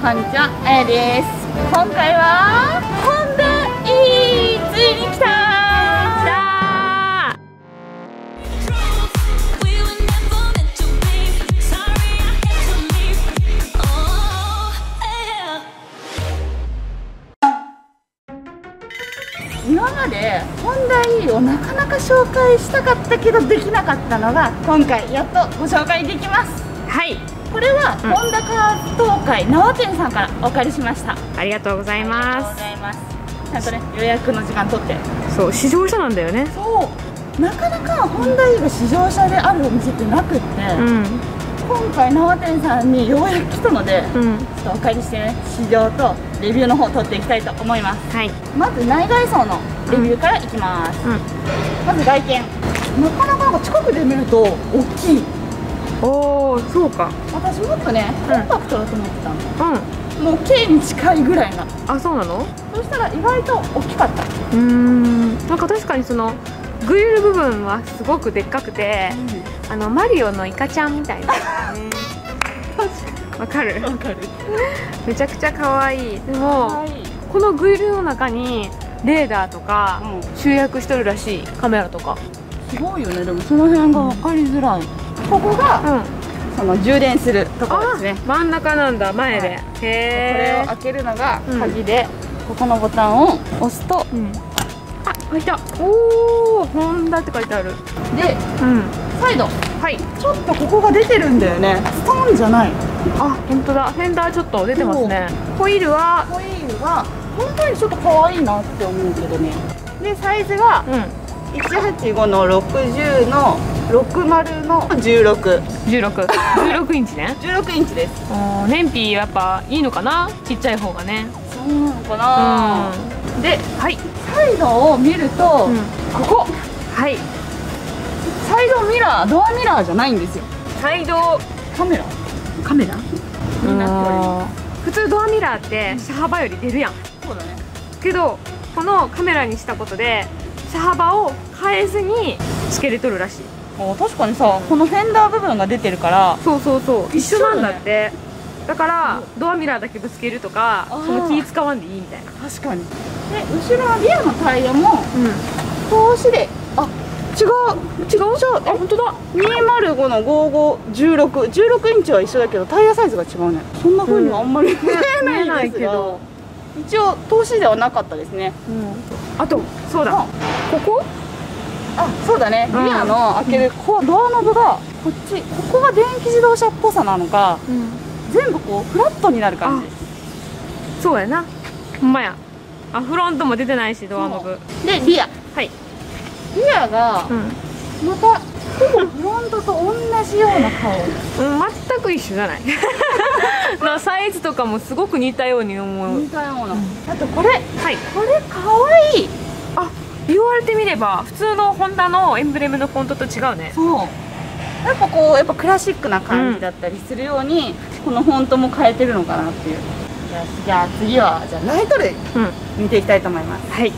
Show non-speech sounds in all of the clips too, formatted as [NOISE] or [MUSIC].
こんにちは、あやです今回はホンダ E ついに来ただ We were never meant to be. Sorry, I had to leave. Oh, yeah. 今までホンダ E をなかなか紹介したかったけどできなかったのが今回やっとご紹介できますはいこれは、うん。ホンダカー東海縄店さんからお借りしました。ありがとうございます。ちゃんとね予約の時間取って。すそう試乗車なんだよね。そう。なかなかホンダ E が試乗車であるお店ってなくって、うん。今回縄店さんにようやく来たので、ちょうんっとお借りしてね試乗とレビューの方取っていきたいと思います。はいまず内外装のレビューからいきます、うんまず外見なかなかなんか近くで見ると大きいおおそうか。私もっとねうん。コンパクトだと思ってたの、うん。もう軽に近いぐらいな。あそうなの？そしたら意外と大きかった。うーん。なんか確かにそのグリル部分はすごくでっかくてあのマリオのイカちゃんみたいな。わかる？わかる。めちゃくちゃ可愛い。でもはい。このグリルの中にレーダーとかうん。集約しとるらしい。カメラとか。すごいよね。でもその辺が分かりづらい、ここがうん。その充電するところですね。真ん中なんだ前で、はい。これへを開けるのがうん。鍵で、ここのボタンを押すとあ開いた。おおホンダって書いてある。でうん。サイドはい。ちょっとここが出てるんだよね。ストーンじゃない。あ本当だ。フェンダーちょっと出てますね。ホイールは？ホイールが本当にちょっと可愛いなって思うけどね。でサイズがうん。185の60の60の1616 16 16インチね。インチです。燃費やっぱいいのかな？ちっちゃい方がね。そうなのかな？ではい、サイドを見ると、うん。ここ。はい。サイドミラードアミラーじゃないんですよ。サイド。カメラ？カメラ？になっておりま普通ドアミラーって車幅より出るやん。すそうだね。けどこのカメラにしたことで車幅を変えずにつけれとるらしいあ確かにさこのフェンダー部分が出てるからそうそうそう。一緒なんだっ一て。だからドアミラーだけぶつけるとかその気使わんでいいみたいな。確かに。で後ろのリアのタイヤもうん。通しであ違う違う？じゃあ本当だ。205の551616インチは一緒だけどタイヤサイズが違うね。そんな風にはあんまり見え見えなないけど。一応通しではなかったですね。あとそうだ。あ。ここ？あそうだね。リうん。アの開けるこうドアノブがこっちここが電気自動車っぽさなのか全部こうフラットになる感じ。そうやな。ほんまや。あフロントも出てないしドアノブ。でリア。はい。リアがうん。またほぼフロントと同じような顔。うん、全く一緒じゃない。[LAUGHS] なサイズとかもすごく似たように思う。似たような、あとこれ。はい。これば普通のホンダのエンブレムのフォントと違うね。そう。やっぱこうやっぱクラシックな感じだったりするように、このフォントも変えてるのかなっていう。じゃあ次はじゃあライト類うん。見ていきたいと思います。はい。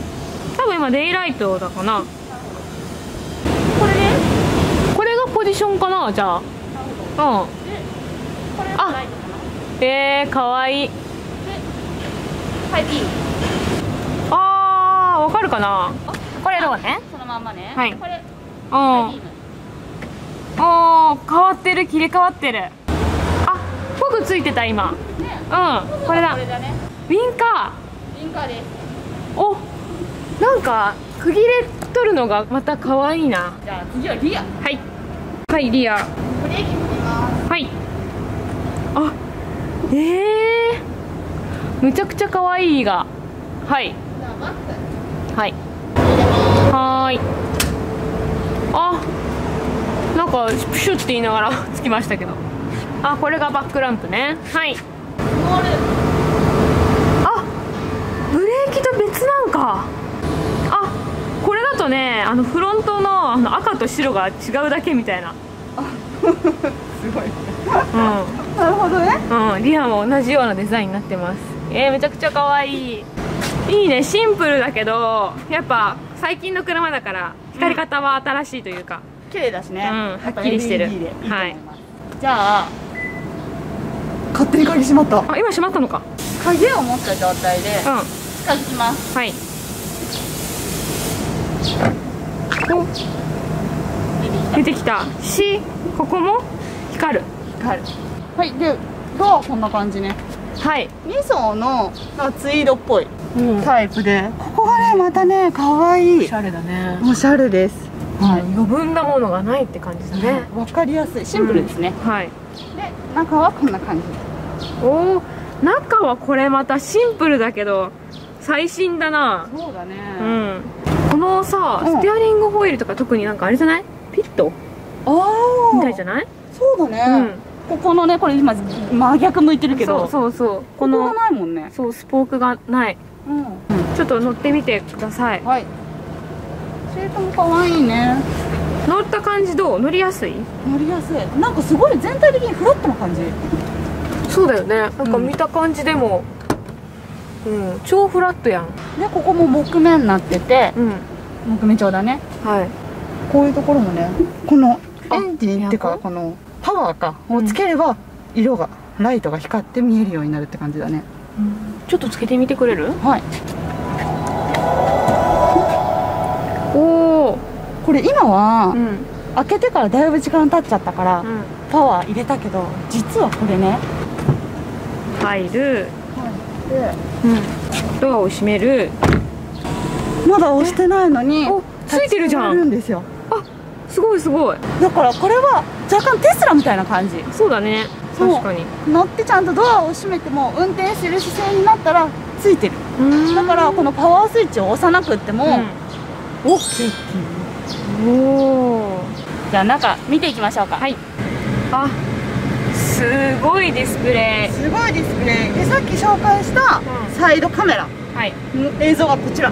多分今デイライトだかな。これね？これがポジションかなじゃあ。うん。これあえー、かわいい。はい B あーわかるかな？これどうね。そのまんまね。はい。これおー。変わってる切り替わってる。あフォグついてた今。ね。うんこれだ。これだね。ウィンカリンカーです。ーおなんか区切れとるのがまた可愛いな。じゃあ次はリア。はい。はいリア。ブレーキ踏みます。はい。あええー、むちゃくちゃ可愛いが。はい。はいはーい。あなんかプシュって言いながら [LAUGHS] つきましたけど。あこれがバックランプね。はい。あブレーキと別なんか。あこれだとねあのフロントのあの赤と白が違うだけみたいな。すごい。うなるほどね。ん、うん、リアも同じようなデザインになってます。えー、めちゃくちゃ可愛い。いいねシンプルだけどやっぱ最近の車だから光り方は新しいというか、綺麗だしね、うんはっきりしてる。でいじゃあ勝手に鍵閉まった。あ今閉まったのか。鍵を持った状態でうん。近づきます。はい。お。出てきた。しここも光る。光る。はいでドアはこんな感じね。はい、2層のツイードっぽい。うん、タイプで。ここがねまたね可愛い。おしゃれだね。おしゃれです。はい。余分なものがないって感じだね、わかりやすい。シンプルですね、はい。で中はこんな感じ。おお中はこれまたシンプルだけど最新だな。そうだね。うん。このさうん。ステアリングホイールとか特になんかあれじゃない？ピット？ああみたいじゃない？そうだね、うんここのねこれ今真逆向いてるけど。そうそうそう。こここのがないもんね。そうスポークがない。うん、ちょっと乗ってみてください。はい。シートも可愛いね。乗った感じどう？乗りやすい？乗りやすい。なんかすごい全体的にフラットな感じ。そうだよね。なんかうん。見た感じでもうん。超フラットやん。でここも木目になってて。うん。木目調だね。はい。こういうところもねこのあエンジンっていうかこのパワーかをつければ色がライトが光って見えるようになるって感じだね。ちょっとつけてみてくれる？はい。おおこれ今はうん。開けてからだいぶ時間経っちゃったからうん。パワー入れたけど実はこれね入る。でうん。ドアを閉める。まだ押してないのにおついてるじゃ立ち上がるんんですよすごいすごい。だからこれは若干テスラみたいな感じ。そうだね。確かに。乗ってちゃんとドアを閉めても運転する姿勢になったらついてる。だからこのパワースイッチを押さなくっても、オッケーっていううんおおじゃあ中見ていきましょうか。はい。あすごいディスプレイ。すごいディスプレイ。でさっき紹介したうん。サイドカメラ。はい。の映像がこちら。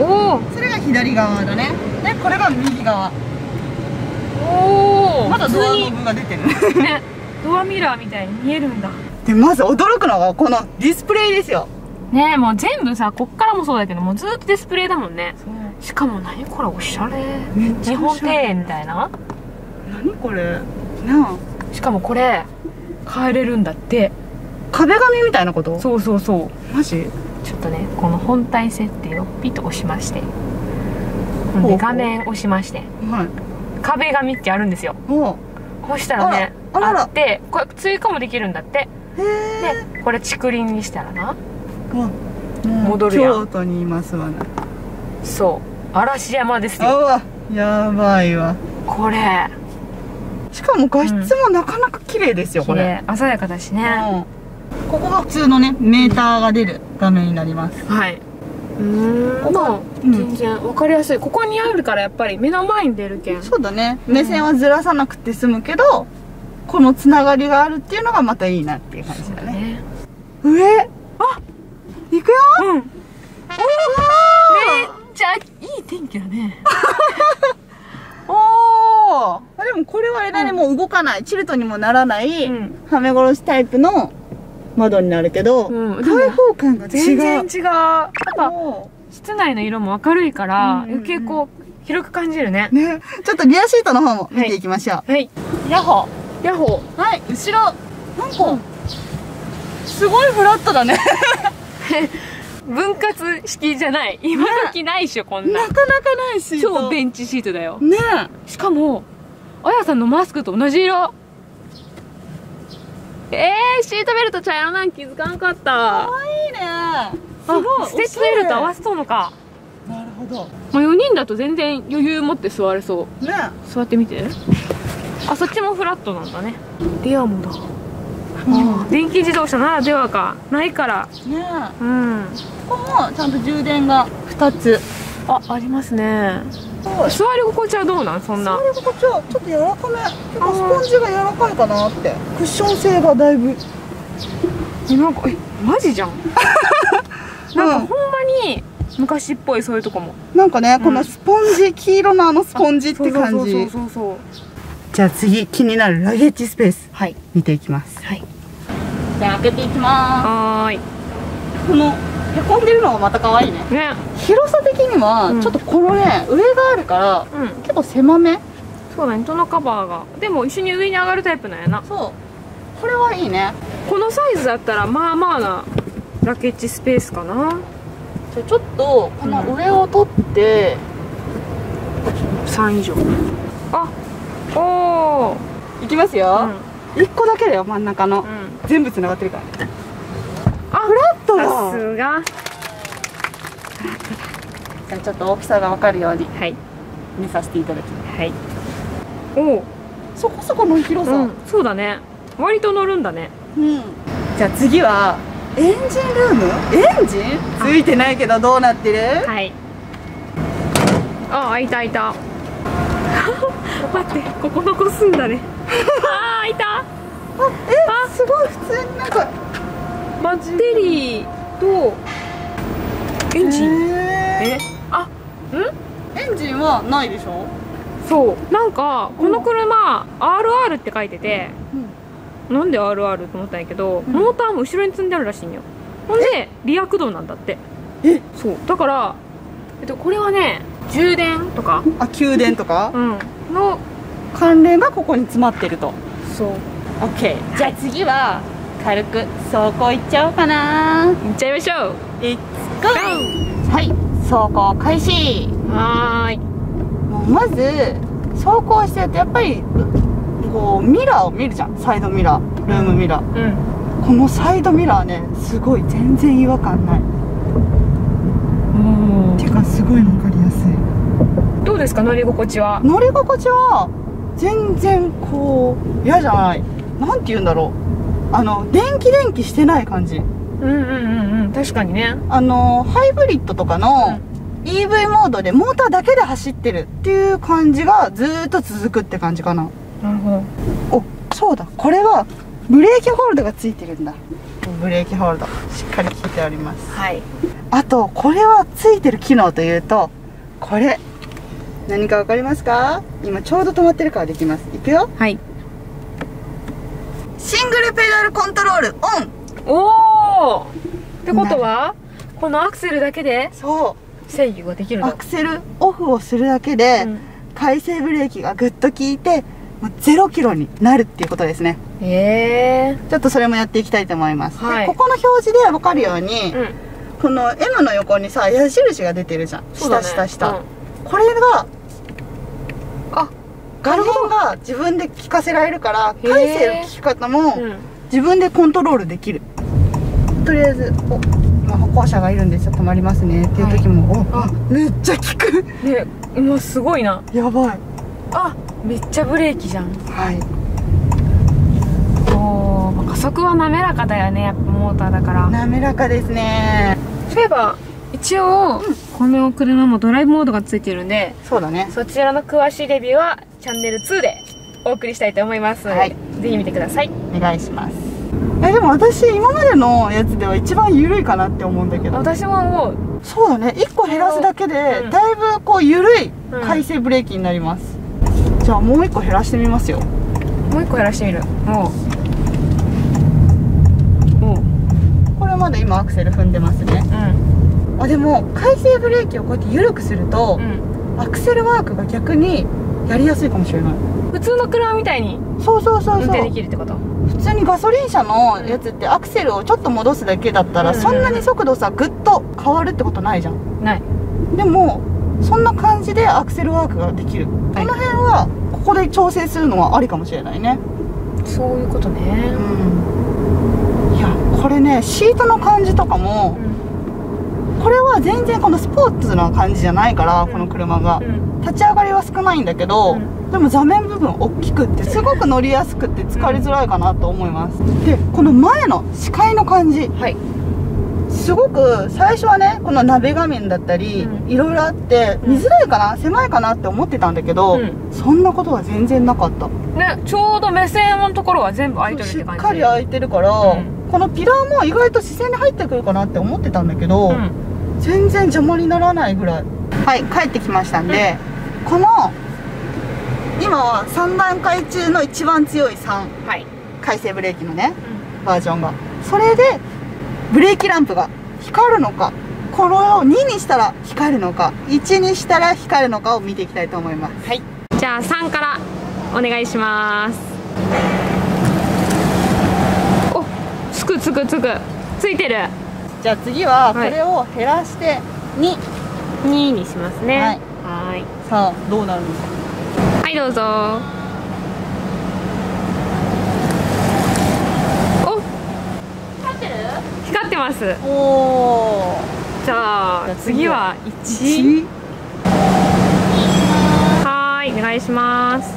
おそれが左側だね。でこれが右側おおまだドアノ普ブが出てる。[LAUGHS] ドアミラーみたいに見えるんだ。でまず驚くのがこのディスプレイですよ。ねえもう全部さこっからもそうだけどもうずっとディスプレイだもんね。しかも何これおしゃれ。めっちゃ日本おしゃれ。庭園みたいな。何これ？なあ。しかもこれ変えれるんだって。壁紙みたいなこと？そうそうそう。マジ？ちょっとねこの本体設定をピッと押しまして。で画面押しまして。はい壁紙ってあるんですよ。おこうしたらねあらあってこれ追加もできるんだって。でこれ竹林にしたらな戻戻るやん。京都にいますわね。そう。嵐山ですあよわやばいわ。これ。しかも画質もなかなか綺麗ですよ、こ綺れ麗。鮮やかだしね。うん。ここが普通のねメーターが出る画面になります。はいうん。ここ。まあうん全然分かりやすい。ここにあるからやっぱり目の前に出るけん。そうだね。目線はずらさなくて済むけどこのつながりがあるっていうのがまたいいなっていう感じだね。ね。上あ？行くよ？うん。めっおちゃいい天気だね。お [LAUGHS] おーでもこれはあれだね、もう動かない。チルトにもならない、うん。はめ殺しタイプの窓になるけど、うん。開放感が違う。全然違う。やっぱお室内の色も明るいからうんうんうん。余計こう広く感じるね。ーね。ちょっとリアシートの方も見ていきましょう、はい。ヤッホヤッホー。はい後ろ。なんか、すごいフラットだね。ー [LAUGHS] 分割式じゃない。今時ないっしょこんな。なかなかないし超ベンチシートだよ。ね。しかもあやさんのマスクと同じ色えー、シートベルト茶色なん気づかんかった。かわいいね。すごい。あステッチベルト合わせとうのか。なるほど。もう4人だと全然余裕持って座れそう。ね。座ってみて。あそっちもフラットなんだね。リアもだ。うん。電気自動車ならではか。ないから。ねうん。ここもちゃんと充電が2つ。あありますね座り心地はどうなん？そんな。座り心地はちょっと柔らかめ結構スポンジが柔らかいかなって。クッション性がだいぶ。えなんかえマジじゃ [LAUGHS] ん？なんかほんまに昔っぽいそういうとこも。なんかね、ん。このスポンジ黄色のあのスポンジって感そうじそうそうそうじゃあ次気になるラゲッジスペース。はい。見ていきます。はい。じゃあ開けていきまはーい。すこのへこんでるのがまた可愛いね。ね。広さ的にはうん。ちょっとこのね、上があるからうん。結構狭め？そうだね。戸のカバーが。でも一緒に上に上がるタイプなんやな。そう。これはいいね。このサイズだったらまあまあなラケッジスペースかな。じゃあちょっとこの上を取って、3以上。あおおいきますよ、一個だけだよ真ん中の、うん。全部つながってるからトさだすが。じゃあちょっと大きさが分かるようにはい。見させていただきます。はい。おおそこそこの広さ、うんそうだね。割と乗るんだね。うん。じゃあ次はエンジンルーム？エンジン？ついてないけどどうなってる？はい。あ開いた開いた。[LAUGHS] 待ってここ残すんだね。[LAUGHS] あー開いた。あえすごい普通になんかバッテリーとエンジン。ええ？あ？ーエンジンはないでしょ？そう。なんかこの車 RR って書いてて、なんで RR と思ったんやけど、ん。モーターも後ろに積んであるらしいんよ。ほんでリア駆動なんだって。え？そう。だから、えっと、これはね充電とか。あ宮殿とか？うん。の関連がここに詰まってると。そう。OK じゃあ次は軽く走行いっちゃおうかな。行っちゃいましょう。はい。走行開始。はーい。まず走行してるとやっぱりこうミラーを見るじゃん。サイドミラー。ルームミラー。うん。このサイドミラーねすごい全然違和感ない。ていうかすごい分かりやすい。どうですか乗り心地は？乗り心地は全然こう嫌じゃない。なんて言うんだろうあの電気電気してない感じ。うんうんうんうん。確かにね。あのハイブリッドとかの EV モードでモーターだけで走ってるっていう感じがずーっと続くって感じかな。なるほど。おそうだ。これはブレーキホールドがついてるんだ。ブレーキホールド。しっかり効いております。はい。あとこれはついてる機能というとこれ。何か分かりますか？今ちょうど止まってるからできます。いくよ。はいシングルペダルコントロールオン。おおってことはこのアクセルだけでそ制御ができるアクセルオフをするだけで、うん。回生ブレーキがぐっと効いてもう0キロになるっていうことですね。へえちょっとそれもやっていきたいと思います、ではい。ここの表示で分かるように、うん。この M の横にさ矢印が出てるじゃん。ね。下下。下、うん。これがあ画面が自分で聞かせられるから回生の聞き方もうん。自分でコントロールできる。とりあえずお今歩行者がいるんでちょっと止まりますね。っていう時も、おあ。めっちゃ効く。ねもうすごいな。やばい。あめっちゃブレーキじゃん。はい。お加速は滑らかだよねやっぱモーターだから。滑らかですね。そういえば一応、この車もドライブモードがついてるんでそうだね。そちらの詳しいレビューはチャンネル2でお送りしたいと思います。はい。ぜひ見てください。お願いします。えでも私今までのやつでは一番緩いかなって思うんだけど。私ももうそうだね。1個減らすだけでうん。だいぶこう緩いうん回生ブレーキになります、じゃあもう1個減らしてみますよ。もう一個減らしてみる。おう。おう。これまで今アクセル踏んでますね。うん。あでも回生ブレーキをこうやって緩くすると、うん。アクセルワークが逆にやりやすいかもしれない。普通の車みたいにそうそうそう運転そうできるってこと？普通にガソリン車のやつってアクセルをちょっと戻すだけだったら、うんそんなに速度さぐっと変わるってことないじゃん。ない。でもそんな感じでアクセルワークができる、はい。この辺はここで調整するのはありかもしれないね。そういうことね。うん。いやこれねシートの感じとかもこれは全然このスポーツな感じじゃないから、うんこの車が。うん。立ち上がりは少ないんだけど、うん。でも座面部分大きくってすごく乗りやすくて疲れづらいかなと思います、でこの前の視界の感じ。はい。すごく最初はねこの鍋画面だったり、うん。いろいろあって見づらいかな、狭いかなって思ってたんだけど、うん。そんなことは全然なかった。ねちょうど目線のところは全部開いてるしてっかり開いてるから、うん。このピラーも意外と視線に入ってくるかなって思ってたんだけど、うん。全然邪魔にならないぐらい。はい帰ってきましたんで、この今は3段階中の一番強い3はい、回生ブレーキのねバージョンが。それでブレーキランプが光るのかこれを2にしたら光るのか1にしたら光るのかを見ていきたいと思います。はい、じゃあ3からお願いします。つくつくつく。ついてる。じゃあ次はこはい。れを減らして2、2にしますね。はいはーい。さあどうなるのか。はいどうぞ。お。光ってる？光ってます。おおじゃあ次は1 1はーいお願いします。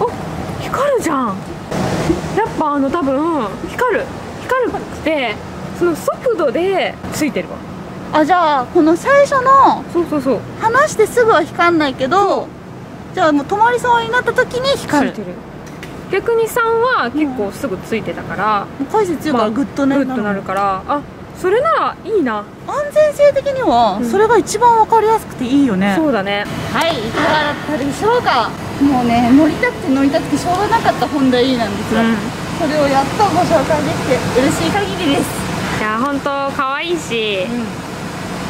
お光るじゃん。やっぱあの多分光る。光るくてその速度でついてるわ。あじゃあこの最初のそうそうそう。離してすぐは光んないけどじゃあもう止まりそうになった時に光る。てる。逆に3は結構すぐついてたから、解説強いからグッとね、グッとなるからあそれならいいな、安全性的にはうん。それが一番わかりやすくていいよね、そうだね。はいいかがだったでしょうか。もうね乗りたくて乗りたくてしょうがなかったホンダ E なんですよ、うん。それをやっとご紹介できて嬉しい限りです、いや本当可愛いし、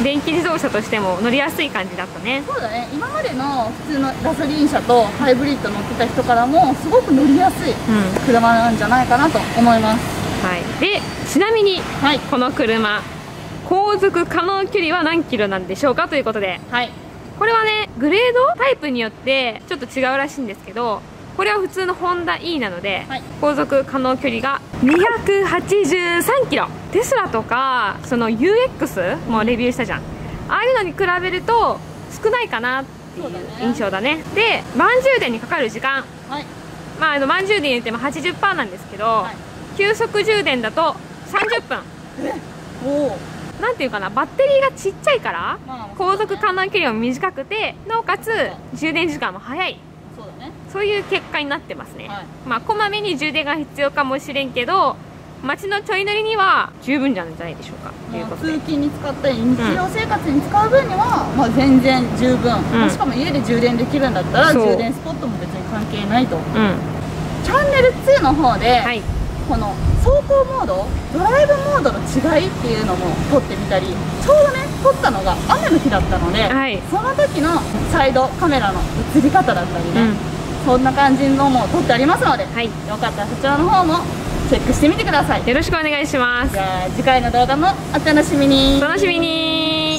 電気自動車としても乗りやすい感じだったね。そうだね。今までの普通のガソリン車とハイブリッド乗ってた人からもすごく乗りやすいうん。車なんじゃないかなと思います。はい。でちなみにはい。この車航続可能距離は何キロなんでしょうかということで。はい。これはねグレードタイプによってちょっと違うらしいんですけどこれは普通のホンダ E なので、はい。航続可能距離が283キロテスラとかその UX もレビューしたじゃん。ああいうのに比べると少ないかなっていう印象だね。で満充電にかかる時間。はい。まああの満充電言っても80%なんですけど、はい。急速充電だと30分おおなんていうかなバッテリーがちっちゃいからまあ航続可能距離も短くてなおかつ充電時間も早い。そうだね。そういう結果になってますね、はい。まあこまめに充電が必要かもしれんけど街のちょい乗りには十分じゃないでしょうか。というまあことで。通勤に使ったり日常生活に使う分には、まあ、全然十分、うん。しかも家で充電できるんだったら充電スポットも別に関係ないと。うん。チャンネル2の方で、はい。この走行モードドライブモードの違いっていうのも撮ってみたりちょうどね撮ったのが雨の日だったので、はい。その時のサイドカメラの映り方だったりね、うん。そんな感じのも撮ってありますので、はい。よかったらそちらの方もチェックしてみてください。よろしくお願いします。じゃあ次回の動画もお楽しみに。お楽しみに